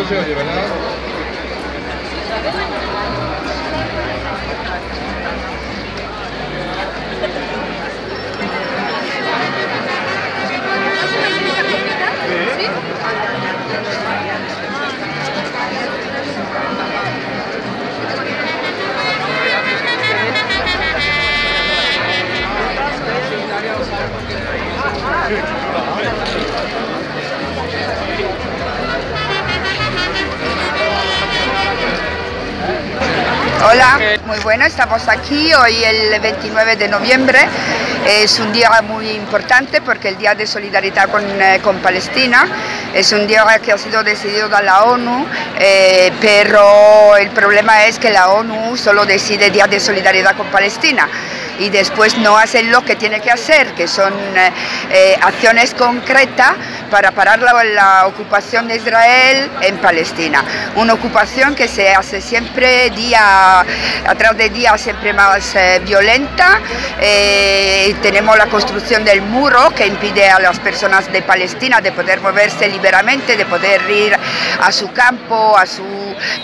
esto se lo llevará Hola, muy bueno, estamos aquí hoy el 29 de noviembre. Es un día muy importante porque el Día de Solidaridad con, eh, con Palestina es un día que ha sido decidido por la ONU, eh, pero el problema es que la ONU solo decide Día de Solidaridad con Palestina y después no hacen lo que tiene que hacer, que son eh, eh, acciones concretas para parar la, la, ocupación de Israel en Palestina. Una ocupación que se hace siempre día a través de día siempre más eh, violenta. tenemos la construcción del muro que impide a las personas de Palestina de poder moverse libremente, de poder ir a su campo, a su,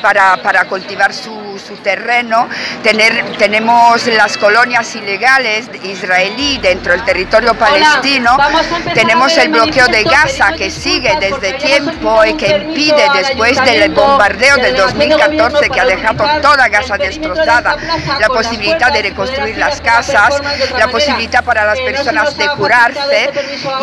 para, para cultivar su, su terreno. Tener, tenemos las colonias ilegales israelí dentro del territorio palestino. Tenemos el bloqueo de Que sigue desde tiempo y que impide después del bombardeo del 2014 que ha dejado toda Gaza destrozada, la posibilidad de reconstruir las casas, la posibilidad para las personas de curarse.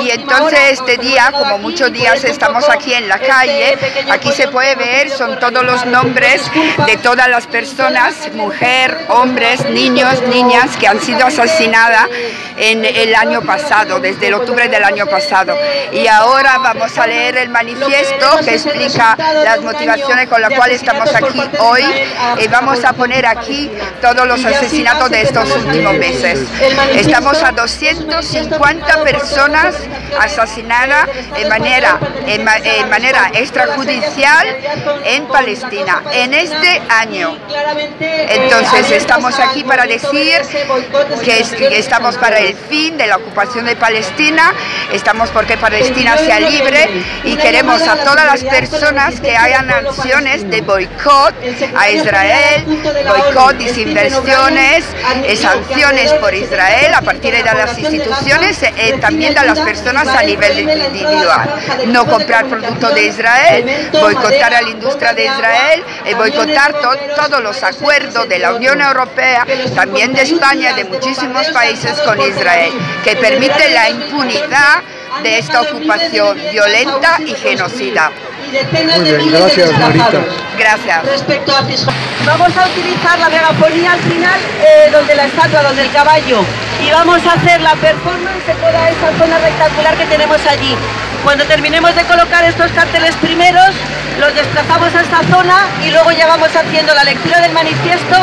Y entonces este día, como muchos días estamos aquí en la calle, aquí se puede ver, son todos los nombres de todas las personas, mujer, hombres, niños, niñas que han sido asesinadas en el año pasado, desde el octubre del año pasado. Y ahora vamos a leer el manifiesto que explica las motivaciones con las cuales estamos aquí hoy. Y vamos a poner aquí todos los asesinatos de estos últimos meses. Estamos a 250 personas asesinadas en manera, en, en manera extrajudicial en Palestina en este año. Entonces estamos aquí para decir que, es, que estamos para el fin de la ocupación de Palestina, estamos porque Palestina libre y queremos a todas las personas que hagan acciones de boicot a Israel, boicot, desinversiones, eh, sanciones por Israel a partir de las instituciones eh, también de las personas a nivel individual. No comprar productos de Israel, boicotar a la industria de Israel, eh, boicotar to todos los acuerdos de la Unión Europea, también de España, de muchísimos países con Israel, que permite la impunidad de esta ocupación violenta y genocida. Muy bien, gracias Marita. Gracias. Respecto a Vamos a utilizar la megafonía al final, eh, donde la estatua, donde el caballo, y vamos a hacer la performance de toda esa zona rectangular que tenemos allí. Cuando terminemos de colocar estos carteles primeros, los desplazamos a esta zona y luego ya vamos haciendo la lectura del manifiesto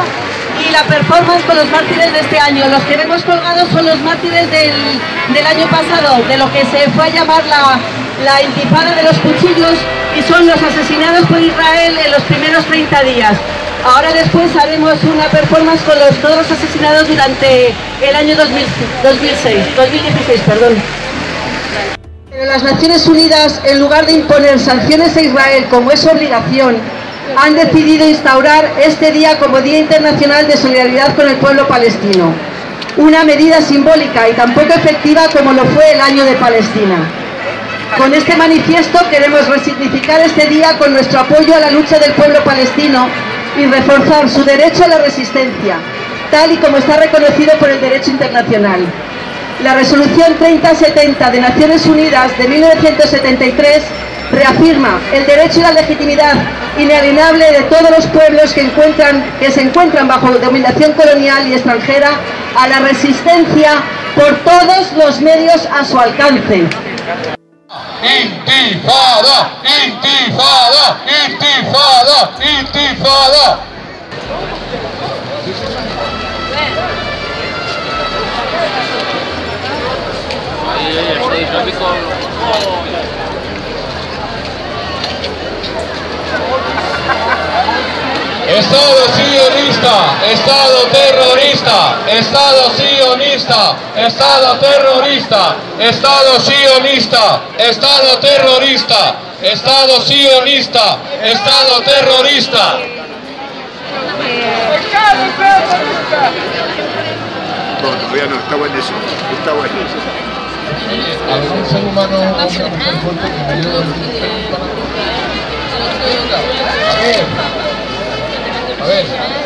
la performance con los mártires de este año. Los que vemos colgados son los mártires del, del año pasado, de lo que se fue a llamar la, la intifada de los cuchillos y son los asesinados por Israel en los primeros 30 días. Ahora después haremos una performance con los, todos los asesinados durante el año 2000, 2006, 2016. Perdón. Pero las Naciones Unidas, en lugar de imponer sanciones a Israel como es obligación, han decidido instaurar este día como Día Internacional de Solidaridad con el pueblo palestino. Una medida simbólica y tan poco efectiva como lo fue el año de Palestina. Con este manifiesto queremos resignificar este día con nuestro apoyo a la lucha del pueblo palestino y reforzar su derecho a la resistencia, tal y como está reconocido por el derecho internacional. La resolución 3070 de Naciones Unidas de 1973 reafirma el derecho y la legitimidad inalienable de todos los pueblos que, encuentran, que se encuentran bajo dominación colonial y extranjera a la resistencia por todos los medios a su alcance. Intifada, intifada, intifada, intifada. Estado sionista, Estado terrorista, Estado sionista, Estado terrorista, Estado sionista, Estado terrorista, Estado sionista, Estado terrorista. No, todavía no, eso. Estaba en eso. ¿Algún ser humano, hombre o mujer fuerte que me ayude A ver. Tá?